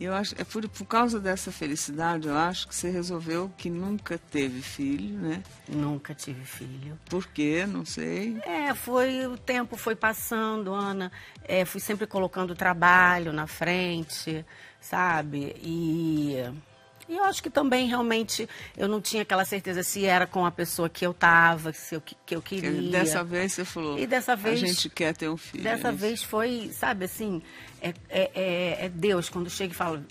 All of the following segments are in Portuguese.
Eu acho, é por, por causa dessa felicidade, eu acho que você resolveu que nunca teve filho, né? Nunca tive filho. Por quê? Não sei. É, foi o tempo foi passando, Ana. É, fui sempre colocando o trabalho na frente, sabe? E, e eu acho que também realmente eu não tinha aquela certeza se era com a pessoa que eu estava, se eu, que eu queria. Dessa vez você falou. E dessa vez a gente quer ter um filho. Dessa é vez foi, sabe assim, é, é, é, é Deus quando chega e fala,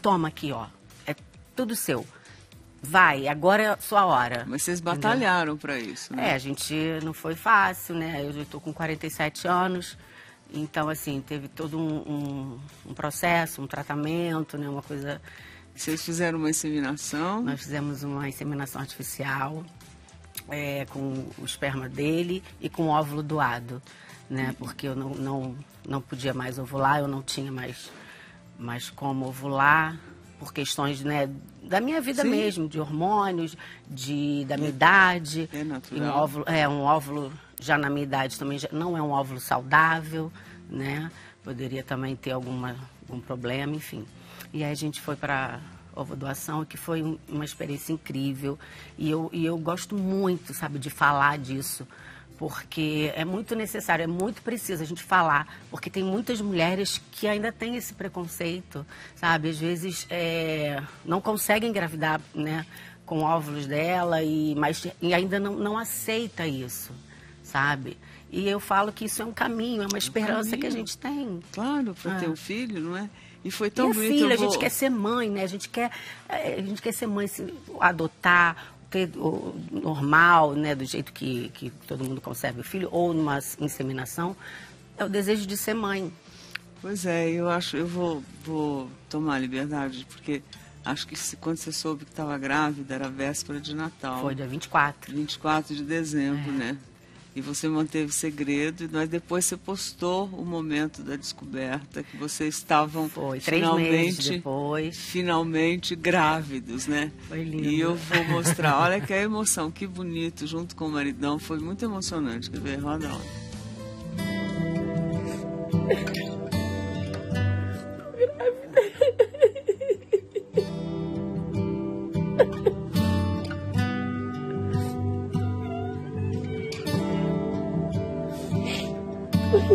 toma aqui, ó, é tudo seu. Vai, agora é a sua hora. Mas vocês batalharam para isso, né? É, a gente não foi fácil, né? Eu já estou com 47 anos, então, assim, teve todo um, um, um processo, um tratamento, né? Uma coisa... Vocês fizeram uma inseminação? Nós fizemos uma inseminação artificial é, com o esperma dele e com o óvulo doado, né? Porque eu não, não, não podia mais ovular, eu não tinha mais, mais como ovular por questões né, da minha vida Sim. mesmo, de hormônios, de, da minha idade. É E um natural. óvulo, é, um óvulo já na minha idade também já- não é um óvulo saudável, né? Poderia também ter alguma, algum problema, enfim. E aí a gente foi para ovodoação, que foi um- uma experiência incrível. E eu, e eu gosto muito, sabe, de falar disso. Porque é muito necessário, é muito preciso a gente falar, porque tem muitas mulheres que ainda têm esse preconceito, sabe? Às vezes é, não conseguem engravidar, né? com óvulos dela, e, mas e ainda não, não aceita isso, sabe? E eu falo que isso é um caminho, é uma esperança que a gente tem. Claro, para Ah. ter um filho, não é? E foi E tão a bonito. filha, eu a gente vou- quer ser mãe, né? A gente quer, eh, a gente quer ser mãe, se, adotar, ter o normal, né? Do jeito que, que todo mundo conserva o filho, ou numa inseminação. É o desejo de ser mãe. Pois é, eu acho, eu vou, vou tomar liberdade, porque acho que se- quando você soube que estava grávida, era véspera de Natal. Foi dia 24. 24 de dezembro, É. né? E você manteve segredo, e nós depois você postou o momento da descoberta, que vocês estavam Foi, três finalmente, meses depois. finalmente grávidos, né? Foi lindo. E eu vou mostrar, olha que a emoção, que bonito, junto com o maridão, foi muito emocionante. Quer ver? Roda lá. Eu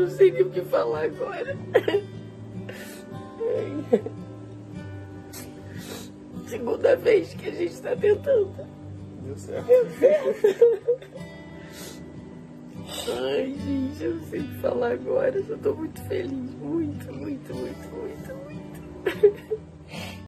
não sei nem o que falar agora. Segunda vez que a gente está tentando. Deu certo. Ai, gente, eu não sei o que falar agora. Eu tô muito feliz. Muito, muito, muito, muito, muito.